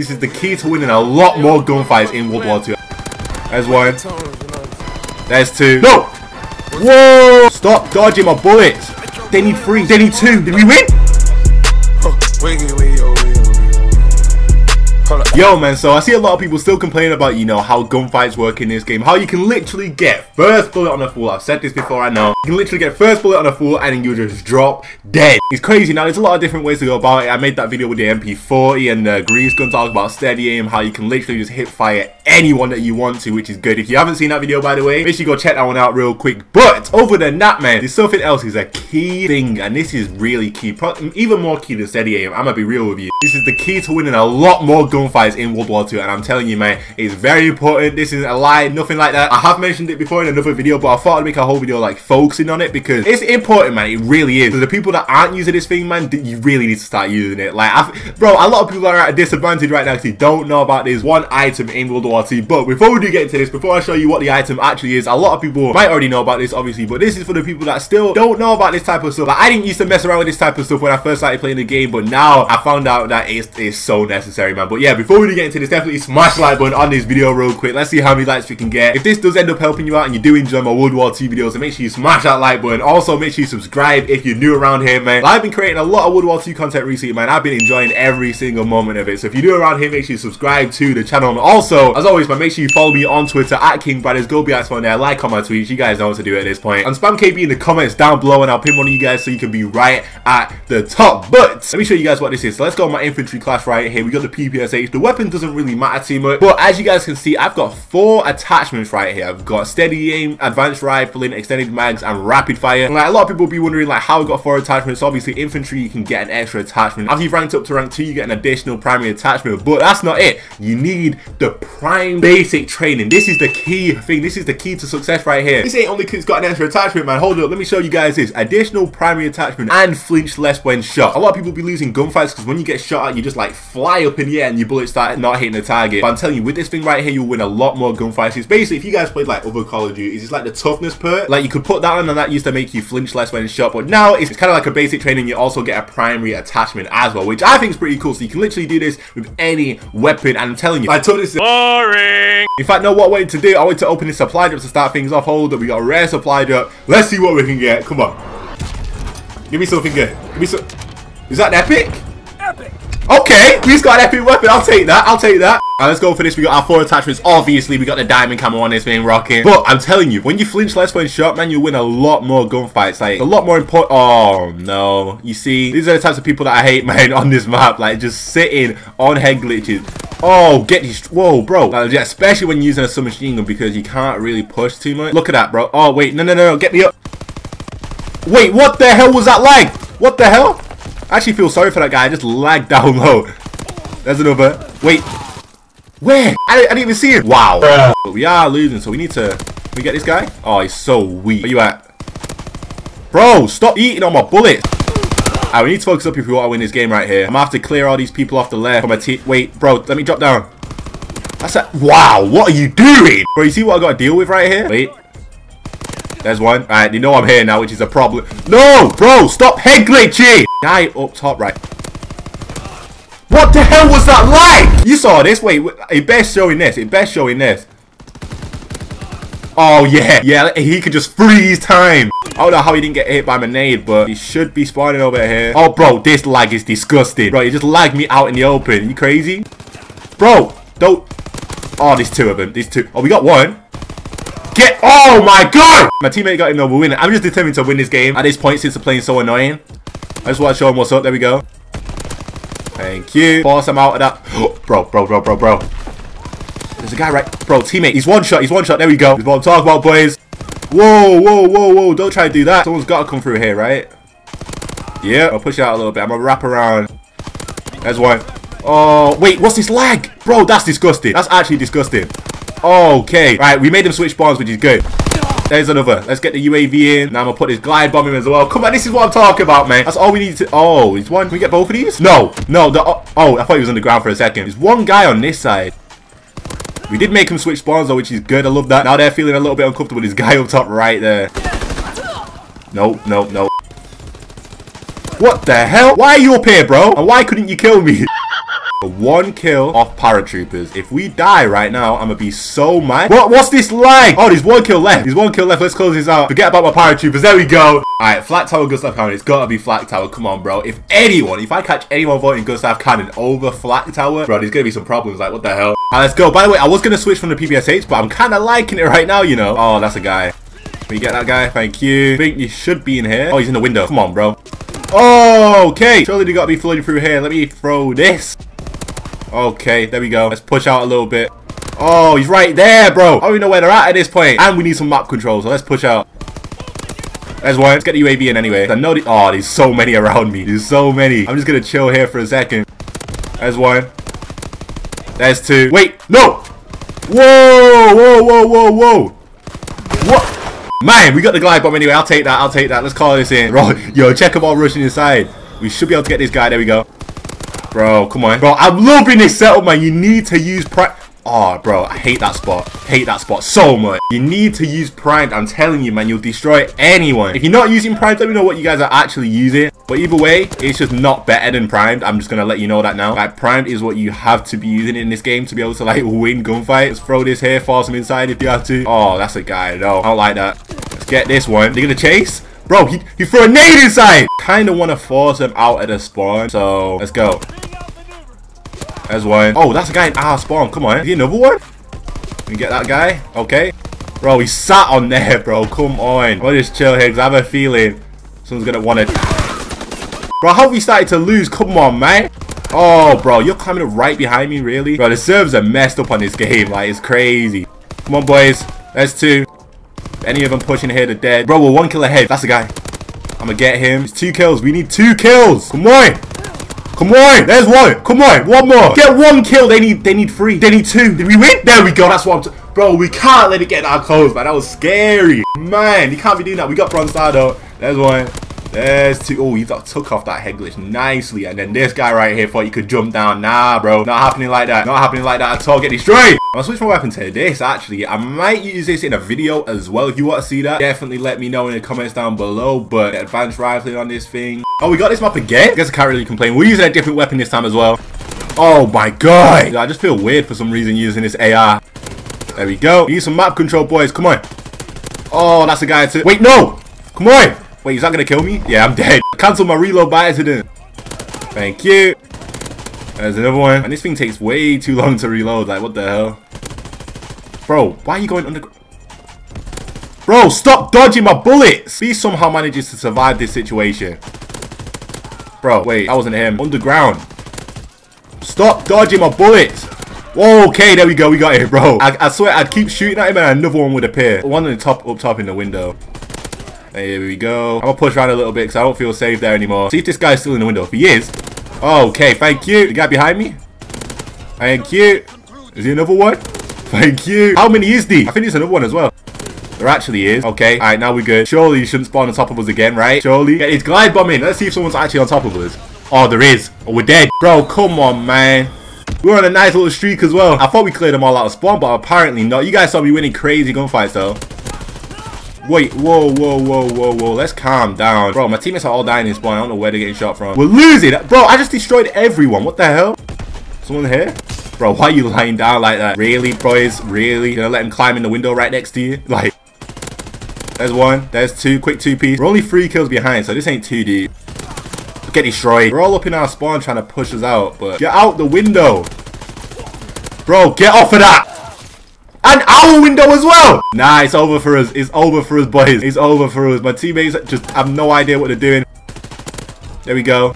This is the key to winning a lot more gunfights in World War II. There's one. There's two. No! Whoa! Stop dodging my bullets. They need three. They need two. Did we win? Yo man, so I see a lot of people still complaining about, you know, how gunfights work in this game. How you can literally get first bullet on a fool. I've said this before, I know. You can literally get first bullet on a fool and then you just drop dead. It's crazy. Now, there's a lot of different ways to go about it. I made that video with the MP40 and the grease gun talk about steady aim, how you can literally just hit fire anyone that you want to, which is good. If you haven't seen that video, by the way, make sure you go check that one out real quick. But other than that, man, there's something else is a key thing, and this is really key. Even more key than steady aim. I'm gonna be real with you. This is the key to winning a lot more gunfights in World War II, and I'm telling you, man, it's very important. This is a lie, nothing like that. I have mentioned it before in another video, but I thought I'd make a whole video like focusing on it because it's important, man. It really is. For the people that aren't using this thing, man, you really need to start using it. Like, I've, bro, a lot of people are at a disadvantage right now because they don't know about this one item in World War II. But before we do get into this, before I show you what the item actually is, a lot of people might already know about this, obviously, but this is for the people that still don't know about this type of stuff. Like, I didn't used to mess around with this type of stuff when I first started playing the game, but now I found out that it's, it's so necessary, man. But yeah, before we do get into this, definitely smash like button on this video real quick. Let's see how many likes we can get. If this does end up helping you out and you do enjoy my World War II videos, then make sure you smash that like button. Also, make sure you subscribe if you're new around here, man. I've been creating a lot of World War II content recently, man. I've been enjoying every single moment of it. So if you're new around here, make sure you subscribe to the channel. And also, as always, man, make sure you follow me on Twitter at King. Go be on there, like on my tweets. You guys know what to do at this point. And spam KB in the comments down below, and I'll pin one of you guys so you can be right at the top. But let me show you guys what this is. So let's go on my infantry class right here. We got the PPSH. The weapon doesn't really matter too much, but as you guys can see, I've got four attachments right here. I've got steady aim, advanced rifling, extended mags, and rapid fire. And like a lot of people will be wondering like how I got four attachments. Obviously, infantry you can get an extra attachment. After you've ranked up to rank two, you get an additional primary attachment. But that's not it. You need the prime basic training. This is the key thing. This is the key to success right here. This ain't only it's got an extra attachment, man. Hold up, let me show you guys this. Additional primary attachment and flinch less when shot. A lot of people be losing gunfights because when you get shot at, you just like fly up in the air and your bullets start not hitting the target. But I'm telling you, with this thing right here, you'll win a lot more gunfights. It's basically, if you guys played like other Call of Duties, it's like the toughness perk. Like you could put that on and that used to make you flinch less when shot. But now it's, kind of like a basic training. You also get a primary attachment as well, which I think is pretty cool. So you can literally do this with any weapon. And I'm telling you, I told this boring. In fact, know what I wanted to do? I wanted to open this supply drop to start things off. Hold up, we got a rare supply drop. Let's see what we can get. Come on. Give me something good. Give me some. Is that epic? Epic. Okay, just got an epic weapon. I'll take that. I'll take that. Let's go for this. We got our four attachments. Obviously, we got the diamond camo on this thing rocking. But I'm telling you, when you flinch less when shot, man, you win a lot more gunfights. Like, a lot more important. Oh, no. You see, these are the types of people that I hate, man, on this map. Like, just sitting on head glitches. Oh, get these. Whoa, bro. Like, yeah, especially when using a submachine gun because you can't really push too much. Look at that, bro. Oh, wait. No, no, no, no. Get me up. Wait, what the hell was that like? What the hell? I actually feel sorry for that guy. I just lagged down low. There's another. Wait. Where? I, I didn't even see him. Wow. But we are losing, so we need to... Can we get this guy? Oh, he's so weak. Where you at? Bro, stop eating on my bullets. Alright, we need to focus up if we want to win this game right here. I'm going to have to clear all these people off the left from my. Wait, bro, let me drop down. That's a... Wow, what are you doing? Bro, you see what I got to deal with right here? Wait. There's one. Alright, you know I'm here now, which is a problem. No, bro, stop head glitching. Guy up top right. What the hell was that like? You saw this. Wait, it best showing this. It best showing this. Oh, yeah. Yeah, he could just freeze time. I don't know how he didn't get hit by my nade, but he should be spawning over here. Oh, bro, this lag is disgusting. Bro, he just lagged me out in the open. You crazy? Bro, don't... Oh, there's two of them. There's two. Oh, we got one. Get... Oh, my God! My teammate got him. We're winning. I'm just determined to win this game. At this point, since the playing so annoying. I just want to show him what's up. There we go. Thank you. Force him out of that. bro, bro, bro, bro, bro. There's a guy right... Bro, teammate. He's one shot. He's one shot. There we go. This is what I'm talking about, boys. Whoa, whoa, whoa, whoa. Don't try to do that. Someone's got to come through here, right? Yeah. I'll push out a little bit. I'm going to wrap around. There's one. Oh, wait. What's this lag? Bro, that's disgusting. That's actually disgusting. Okay. Right, we made them switch spawns, which is good. There's another. Let's get the UAV in. Now I'm to put this glide bomb in as well. Come on, this is what I'm talking about, man. That's all we need to... Oh, is one... Can we get both of these? No. No. The, oh, I thought he was on the ground for a second. There's one guy on this side. We did make him switch spawns, though, which is good. I love that. Now they're feeling a little bit uncomfortable with this guy up top right there. Nope, nope, nope. What the hell? Why are you up here, bro? And why couldn't you kill me? One kill off paratroopers. If we die right now, I'm gonna be so mad. What? What's this lag? Oh, there's one kill left. There's one kill left. Let's close this out. Forget about my paratroopers. There we go. Alright, Flak Tower Gustav Cannon. It's gotta be Flak Tower. Come on, bro. If anyone, if I catch anyone voting Gustav Cannon over Flak Tower, bro, there's gonna be some problems. Like, what the hell? Let's go. By the way, I was gonna switch from the PPSH, but I'm kind of liking it right now, you know. Oh, that's a guy. You get that guy? Thank you. I think you should be in here. Oh, he's in the window. Come on, bro. Oh, okay. Surely they got to be floating through here. Let me throw this. Okay, there we go. Let's push out a little bit. Oh, he's right there, bro. I don't even know where they're at at this point. And we need some map control, so let's push out. There's one. Let's get the UAV in anyway. I know the- Oh, there's so many around me. There's so many. I'm just gonna chill here for a second. There's one. There's two. Wait, no! Whoa, whoa, whoa, whoa, whoa. What? Man, we got the glide bomb anyway. I'll take that. I'll take that. Let's call this in. Bro, yo, check them all rushing inside. We should be able to get this guy. There we go. Bro, come on. Bro, I'm loving this setup, man. You need to use pri- Oh, ah, bro, I hate that spot. Hate that spot so much. You need to use primed. I'm telling you, man, you'll destroy anyone. If you're not using primed, let me know what you guys are actually using. But either way, it's just not better than primed. I'm just going to let you know that now. Like, primed is what you have to be using in this game to be able to, like, win gunfights. Throw this here, force him inside if you have to. Oh, that's a guy. No, I don't like that. Let's get this one. They're going to chase? Bro, he, he threw a nade inside. Kind of want to force him out at the spawn. So, let's go. There's one. Oh, that's a guy in our spawn. Come on. Is he another one? We get that guy. Okay. Bro, he sat on there, bro. Come on. I'll just chill here because I have a feeling someone's going to want to... Bro, how we started to lose? Come on, man. Oh, bro. You're coming right behind me, really? Bro, the servers are messed up on this game. Like, it's crazy. Come on, boys. There's two. Any of them pushing here, they're dead. Bro, we're one kill ahead. That's the guy. I'm to get him. It's two kills. We need two kills. Come on. Come on, there's one. Come on, one more. Get one kill. They need they need three. They need two. Did we win? There we go. That's what I'm Bro, we can't let it get that close, man. That was scary. Man, you can't be doing that. We got though. There's one. There's two. Oh, he got took off that head glitch nicely. And then this guy right here thought he could jump down. Nah, bro. Not happening like that. Not happening like that at all. Get destroyed. I'll switch my weapon to this, actually. I might use this in a video as well. If you want to see that, definitely let me know in the comments down below. But advanced rifling on this thing. Oh, we got this map again? I guess I can't really complain. We're using a different weapon this time as well. Oh my god. I just feel weird for some reason using this AR. There we go. Use some map control, boys. Come on. Oh, that's a guy too. Wait, no. Come on. Wait, he's not to kill me? Yeah, I'm dead. Cancel my reload by accident. Thank you. There's another one. And this thing takes way too long to reload. Like, what the hell? Bro, why are you going under... Bro, stop dodging my bullets! He somehow manages to survive this situation. Bro, wait, that wasn't him. Underground. Stop dodging my bullets! Okay, there we go. We got it, bro. I, I swear, I'd keep shooting at him and another one would appear. One on the top, up top in the window. There we go. I'm gonna push around a little bit because I don't feel safe there anymore. See if this guy's still in the window. If he is, okay, thank you. The guy behind me. Thank you. Is he another one? Thank you. How many is the? I think it's another one as well. There actually is. Okay, alright, now we're good. Surely you shouldn't spawn on top of us again, right? Surely. Get his glide bomb in. Let's see if someone's actually on top of us. Oh, there is. Oh, we're dead. Bro, come on, man. We're on a nice little streak as well. I thought we cleared them all out of spawn, but apparently not. You guys saw me winning crazy gunfights, though. Wait, whoa, whoa, whoa, whoa, whoa. Let's calm down. Bro, my teammates are all dying in spawn. I don't know where they're getting shot from. We're losing. Bro, I just destroyed everyone. What the hell? Someone here? Bro, why are you lying down like that? Really, boys? Really? Gonna let him climb in the window right next to you? Like, there's one. There's two. Quick two piece. We're only three kills behind, so this ain't too deep. Get destroyed. We're all up in our spawn trying to push us out, but get out the window. Bro, get off of that. Window as well. Nah, it's over for us. It's over for us, boys. It's over for us. My teammates just have no idea what they're doing. There we go.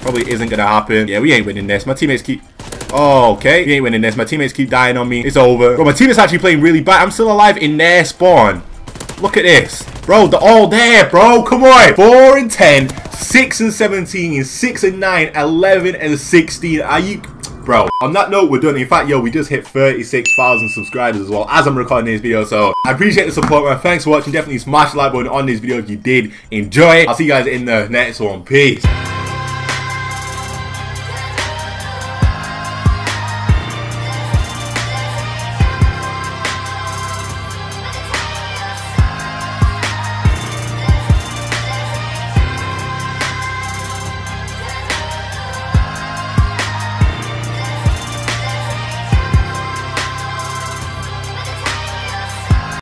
Probably isn't going to happen. Yeah, we ain't winning this. My teammates keep... Oh, okay. We ain't winning this. My teammates keep dying on me. It's over. Bro, my teammates actually playing really bad. I'm still alive in their spawn. Look at this. Bro, they're all there, bro. Come on. 4 and 10, 6 and 17, 6 and 9, 11 and 16. Are you... Bro, on that note, we're done. In fact, yo, we just hit 36,000 subscribers as well as I'm recording this video. So, I appreciate the support, man. Thanks for watching. Definitely smash the like button on this video if you did enjoy it. I'll see you guys in the next one. Peace.